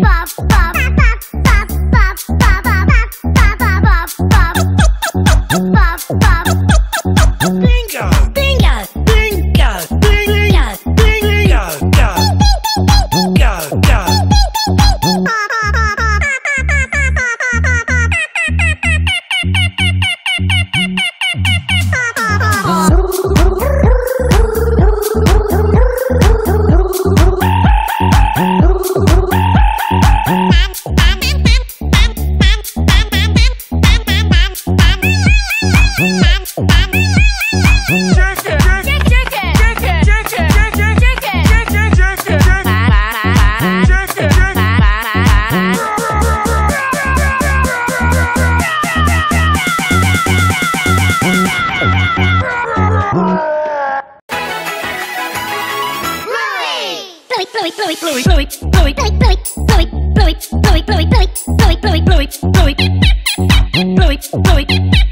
Bob, Bob. blow it, blow it, blow it.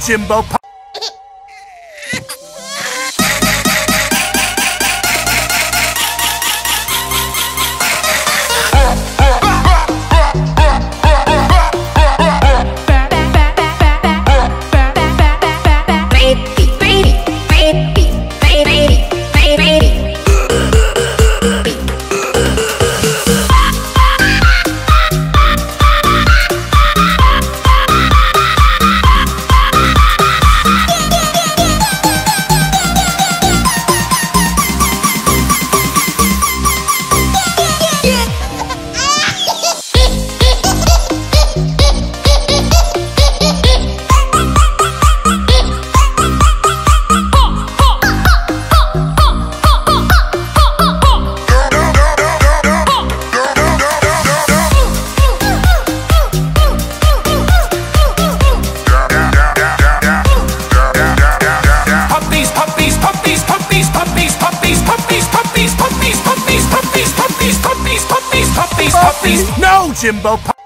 Jimbo. No, Jimbo.